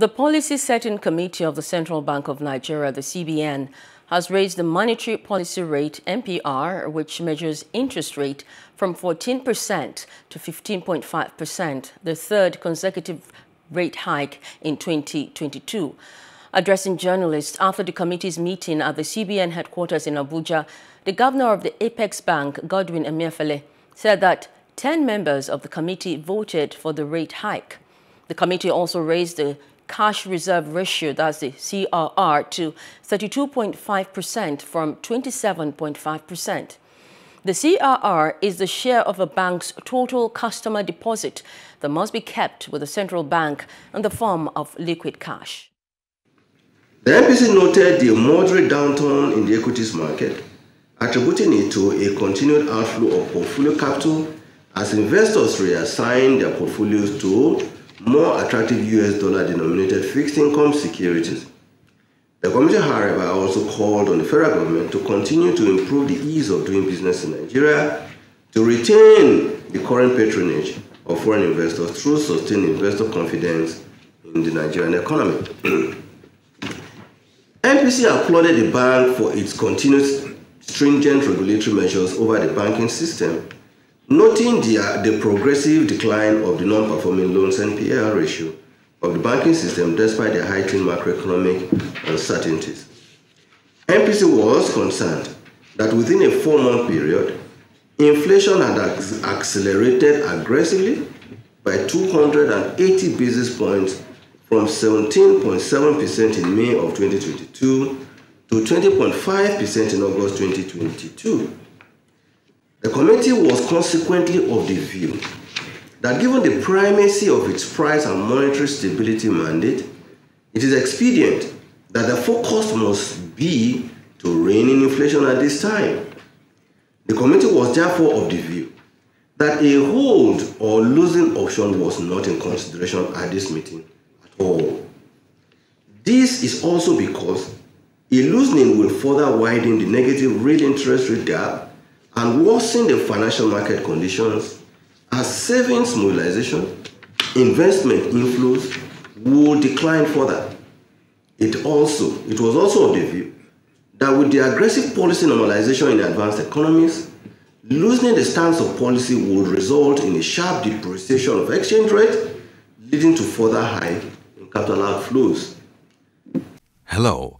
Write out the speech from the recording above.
The Policy Setting Committee of the Central Bank of Nigeria, the CBN, has raised the monetary policy rate MPR, which measures interest rate, from 14% to 15.5%, the third consecutive rate hike in 2022. Addressing journalists after the committee's meeting at the CBN headquarters in Abuja, the governor of the Apex Bank, Godwin Emefiele, said that 10 members of the committee voted for the rate hike. The committee also raised the cash reserve ratio, that's the CRR, to 32.5% from 27.5%. The CRR is the share of a bank's total customer deposit that must be kept with the central bank in the form of liquid cash. The MPC noted the moderate downturn in the equities market, attributing it to a continued outflow of portfolio capital as investors reassign their portfolios to more attractive US dollar denominated fixed income securities. The committee, however, also called on the federal government to continue to improve the ease of doing business in Nigeria, to retain the current patronage of foreign investors through sustained investor confidence in the Nigerian economy. MPC applauded the bank for its continuous stringent regulatory measures over the banking system Noting the, uh, the progressive decline of the non-performing loans NPL ratio of the banking system despite the heightened macroeconomic uncertainties. MPC was concerned that within a four-month period, inflation had accelerated aggressively by 280 basis points from 17.7% in May of 2022 to 20.5% in August 2022. The committee was consequently of the view that given the primacy of its price and monetary stability mandate, it is expedient that the focus must be to rein in inflation at this time. The committee was therefore of the view that a hold or losing option was not in consideration at this meeting at all. This is also because a loosening will further widen the negative real interest rate gap and worsen the financial market conditions as savings mobilization, investment inflows will decline further. It also it was also of the view that with the aggressive policy normalization in advanced economies, loosening the stance of policy would result in a sharp depreciation of exchange rate, leading to further high in capital outflows. Hello.